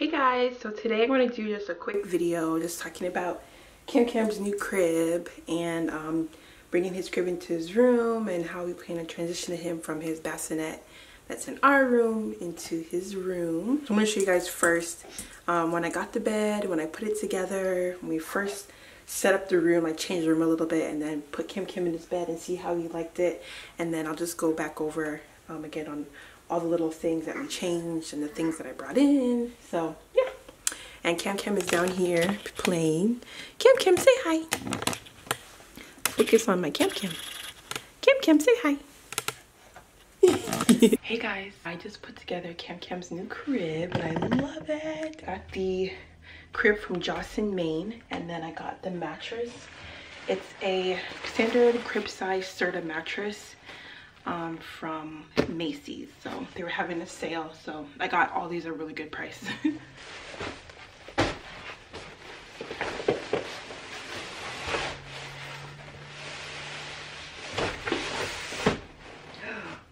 Hey guys, so today I'm going to do just a quick video just talking about Kim Kim's new crib and um, bringing his crib into his room and how we plan to transition him from his bassinet that's in our room into his room. So I'm going to show you guys first um, when I got the bed, when I put it together, when we first set up the room, I changed the room a little bit and then put Kim Kim in his bed and see how he liked it and then I'll just go back over um, again on all the little things that we changed and the things that I brought in. So yeah. And Cam Cam is down here playing. Cam Cam, say hi. Focus on my Cam Cam. Cam Cam, say hi. hey guys, I just put together Cam Cam's new crib and I love it. Got the crib from Joss & Main and then I got the mattress. It's a standard crib size Serta mattress um, from Macy's. So they were having a sale. So I got all these at a really good price.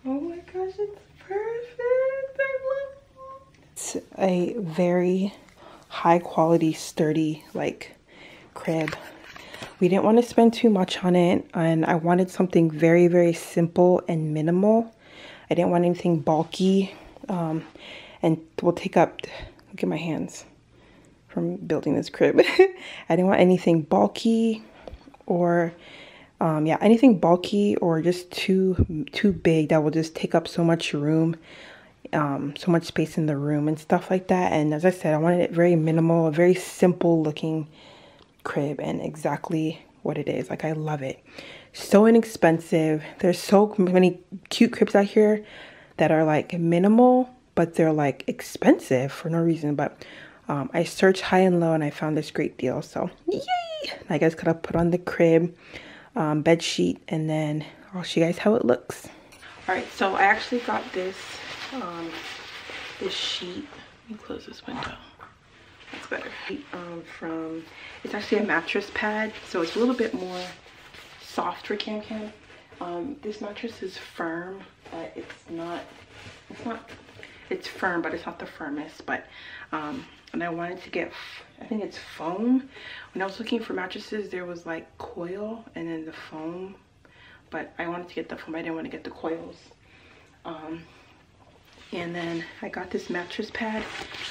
oh my gosh, it's perfect. It's a very high quality, sturdy, like crib we didn't want to spend too much on it and I wanted something very very simple and minimal. I didn't want anything bulky um, and will take up look at my hands from building this crib. I didn't want anything bulky or um, yeah anything bulky or just too too big that will just take up so much room um, so much space in the room and stuff like that. And as I said I wanted it very minimal very simple looking crib and exactly what it is. Like I love it. So inexpensive. There's so many cute cribs out here that are like minimal, but they're like expensive for no reason. But um, I searched high and low and I found this great deal. So yay! I guys gotta put on the crib um, bed sheet and then I'll show you guys how it looks. All right, so I actually got this um, this sheet. Let me close this window. That's better. Um, from, it's actually a mattress pad, so it's a little bit more soft for Cam Cam. Um, this mattress is firm, but it's not, it's not, it's firm, but it's not the firmest. But, um, and I wanted to get, I think it's foam. When I was looking for mattresses, there was like coil and then the foam. But I wanted to get the foam, I didn't want to get the coils. Um, and then I got this mattress pad.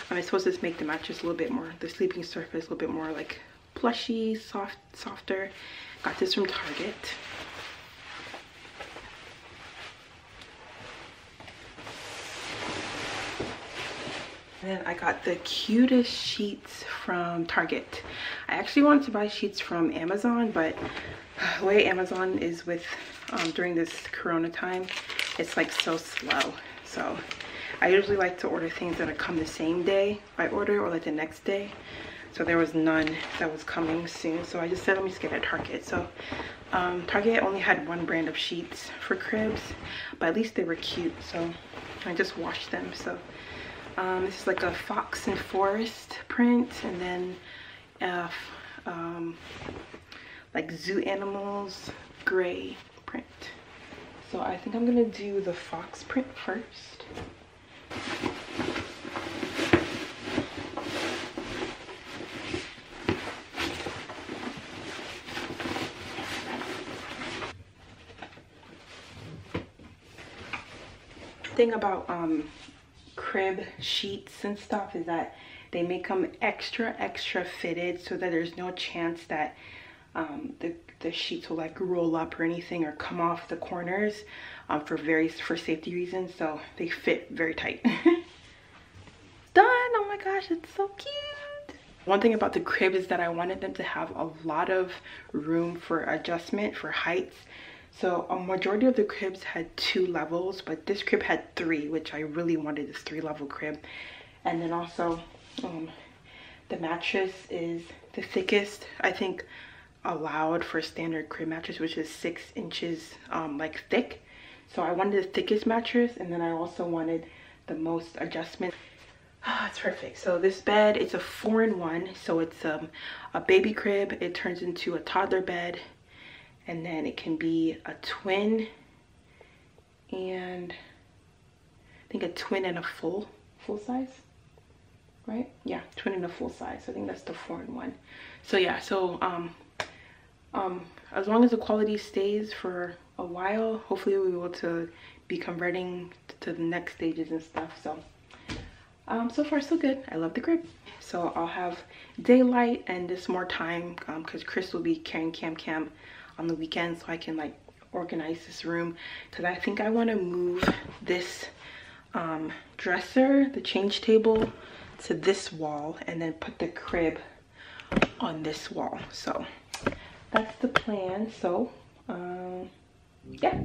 I'm supposed to make the mattress a little bit more, the sleeping surface a little bit more like plushy, soft, softer. Got this from Target. And then I got the cutest sheets from Target. I actually wanted to buy sheets from Amazon, but the way Amazon is with um, during this Corona time, it's like so slow. So I usually like to order things that come the same day I order or like the next day. So there was none that was coming soon. So I just said, let me just get at Target. So um, Target only had one brand of sheets for cribs, but at least they were cute. So I just washed them. So um, this is like a fox and forest print and then uh, um, like zoo animals gray print. So I think I'm gonna do the fox print first. Thing about um, crib sheets and stuff is that they make them extra extra fitted so that there's no chance that um, the, the sheets will like roll up or anything or come off the corners um, for various for safety reasons so they fit very tight. Done! Oh my gosh it's so cute! One thing about the crib is that I wanted them to have a lot of room for adjustment for heights. So a majority of the cribs had two levels, but this crib had three, which I really wanted this three level crib. And then also um, the mattress is the thickest, I think, allowed for standard crib mattress, which is six inches um, like thick. So I wanted the thickest mattress and then I also wanted the most adjustment. Oh, it's perfect. So this bed, it's a four in one. So it's um, a baby crib. It turns into a toddler bed and then it can be a twin and I think a twin and a full full size right? Yeah, twin and a full size. I think that's the four in one. So yeah, so um, um, as long as the quality stays for a while, hopefully be able to be converting to the next stages and stuff. So um, so far so good. I love the crib. So I'll have daylight and just more time because um, Chris will be carrying Cam Cam on the weekend so I can like organize this room because I think I want to move this um, dresser, the change table to this wall and then put the crib on this wall. So that's the plan. So um, yeah.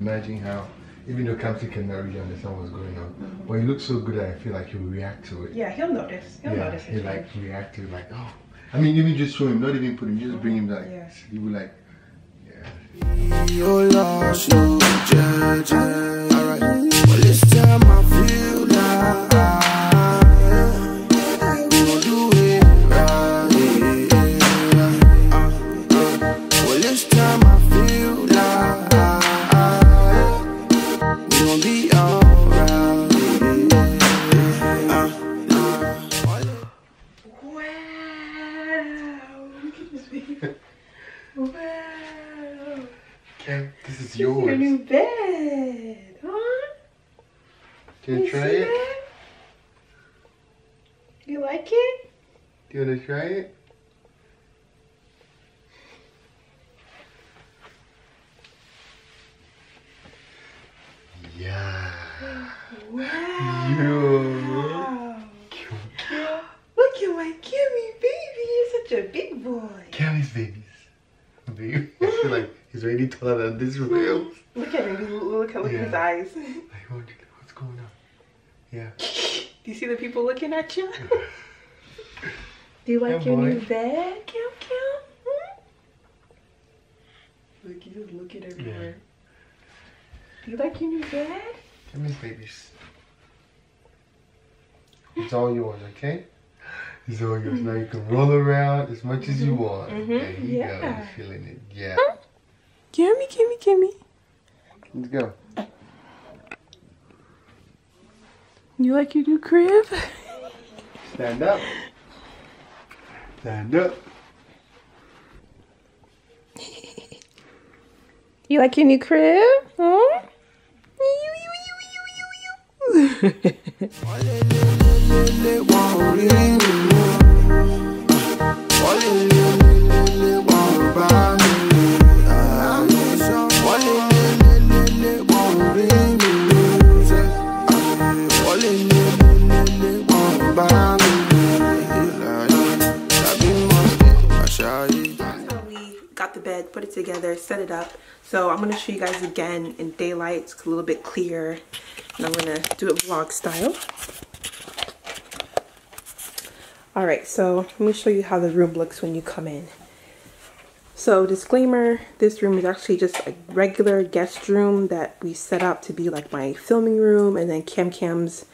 Imagine how, even though Kamsi cannot really understand what's going on, mm -hmm. but he looks so good that I feel like he will react to it. Yeah, he'll notice. He'll yeah, notice. He'll like react to it, like, oh. I mean, even just show him, not even put him, just bring him like, yeah. he will like, yeah. Your loss, you judge. Alright, well, this time I feel try it? You like it. You want to try it? Yeah. Wow. Yo. Look at my Kimmy baby. You're such a big boy. Kimmy's babies. Baby. I feel like he's already taller than this real. Look at him. Look, look yeah. at his eyes. Like, what's going on? Yeah. Do you see the people looking at you? Do you like your boy. new bed, Kim Kim? Hmm? Look, you just look at everywhere. Yeah. Do you like your new bed? Give me babies. It's all yours, okay? It's all yours. Now you can roll around as much as you mm-hmm. want. Mm -hmm. There you yeah. go. You're feeling it. Yeah. Gimme, gimme, gimme. Let's go. You like your new crib? Stand up. Stand up. you like your new crib? Huh? Together, set it up. So I'm going to show you guys again in daylight. It's a little bit clearer. And I'm to do it vlog style. Alright, so let me show you how the room looks when you come in. So disclaimer, this room is actually just a regular guest room that we set up to be like my filming room and then Cam Cam's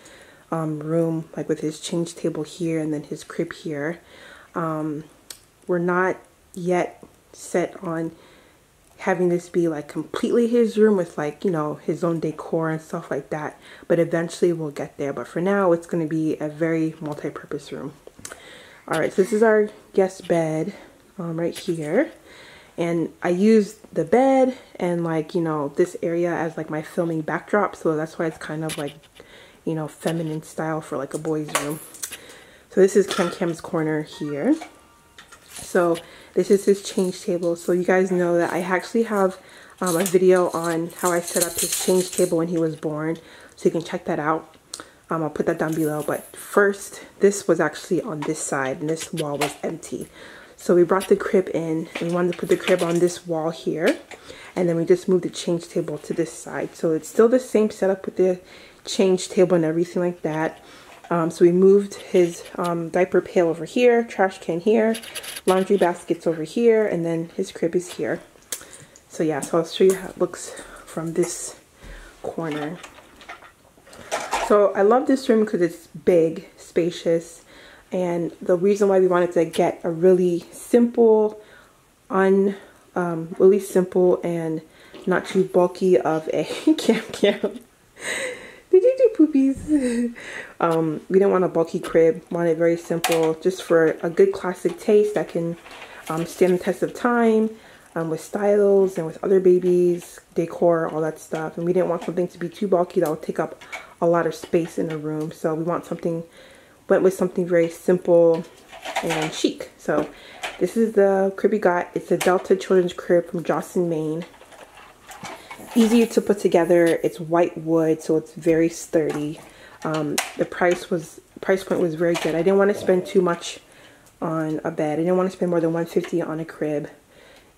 um, room, like with his change table here and then his crib here. Um, we're not yet set on having this be like completely his room with like, you know, his own decor and stuff like that. But eventually we'll get there. But for now, it's going to be a very multi-purpose room. All right, so this is our guest bed um, right here. And I use the bed and like, you know, this area as like my filming backdrop. So that's why it's kind of like, you know, feminine style for like a boy's room. So this is Cam Cam's corner here. So this is his change table. So you guys know that I actually have um, a video on how I set up his change table when he was born. So you can check that out. Um, I'll put that down below. But first, this was actually on this side and this wall was empty. So we brought the crib in and we wanted to put the crib on this wall here. And then we just moved the change table to this side. So it's still the same setup with the change table and everything like that. Um, so we moved his um, diaper pail over here, trash can here, laundry baskets over here, and then his crib is here. So yeah, so I'll show you how it looks from this corner. So I love this room because it's big, spacious, and the reason why we wanted to get a really simple, un, um, really simple and not too bulky of a cam cam did you do poopies? um, we didn't want a bulky crib. Wanted very simple, just for a good classic taste that can um, stand the test of time um, with styles and with other babies, decor, all that stuff. And we didn't want something to be too bulky that would take up a lot of space in the room. So we want something, went with something very simple and chic. So this is the crib we got. It's a Delta Children's Crib from Joss & Main easy to put together. It's white wood, so it's very sturdy. Um, the price was price point was very good. I didn't want to spend too much on a bed. I didn't want to spend more than 150 on a crib,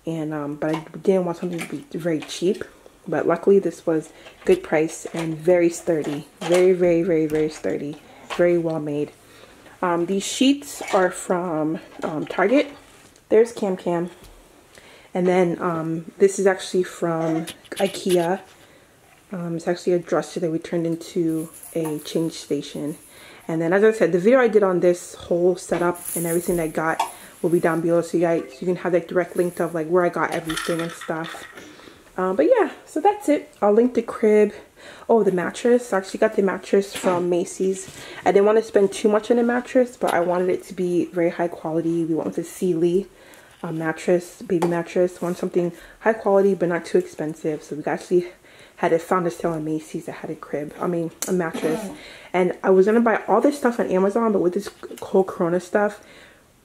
and um, but I didn't want something to be very cheap. But luckily, this was good price and very sturdy. Very, very, very, very sturdy. Very well made. Um, these sheets are from um, Target. There's Cam Cam. And then um, this is actually from Ikea. Um, it's actually a dresser that we turned into a change station. And then as I said, the video I did on this whole setup and everything I got will be down below. So you guys, you can have that direct link of like where I got everything and stuff. Um, but yeah, so that's it. I'll link the crib. Oh, the mattress. I actually got the mattress from Macy's. I didn't want to spend too much on the mattress, but I wanted it to be very high quality. We went with a Sealy a mattress, baby mattress. Want something high quality but not too expensive. So we actually had it found a sale on Macy's that had a crib. I mean a mattress. Mm. And I was gonna buy all this stuff on Amazon, but with this whole Corona stuff,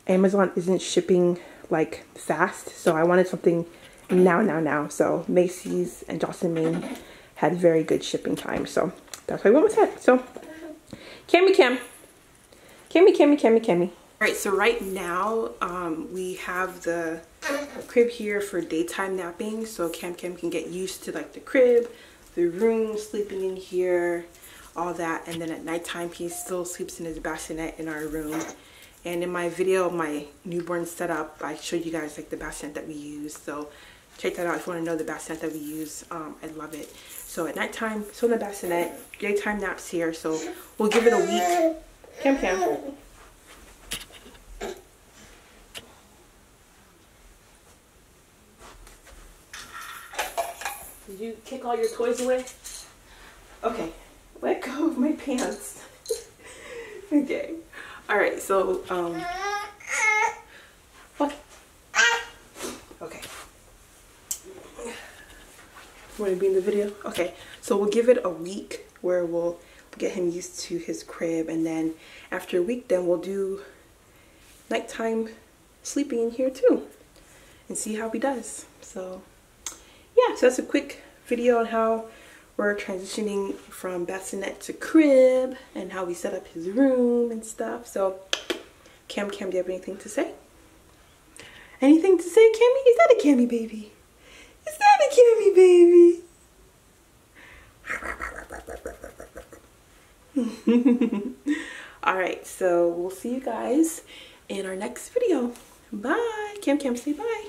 Amazon isn't shipping like fast. So I wanted something now, now, now. So Macy's and Joss & Main had very good shipping time. So that's why I went with that. So Cammy Cam. Cammy, Cammy, Cammy, Cammy. All right, so right now um, we have the crib here for daytime napping. So Cam Cam can get used to like the crib, the room, sleeping in here, all that. And then at nighttime, he still sleeps in his bassinet in our room. And in my video, my newborn setup, I showed you guys like the bassinet that we use. So check that out if you want to know the bassinet that we use. Um, I love it. So at nighttime, so in the bassinet, daytime naps here. So we'll give it a week. Cam Cam. You kick all your toys away? Okay, let go of my pants. okay. Alright, so, um, what? Okay. Want to be in the video? Okay, so we'll give it a week where we'll get him used to his crib and then after a week then we'll do nighttime sleeping in here too and see how he does. So yeah, so that's a quick video on how we're transitioning from bassinet to crib and how we set up his room and stuff. So Cam Cam, do you have anything to say? Anything to say, Cammy? Is that a Cammy baby? Is that a Cammy baby? Alright, so we'll see you guys in our next video. Bye. Cam Cam, say bye.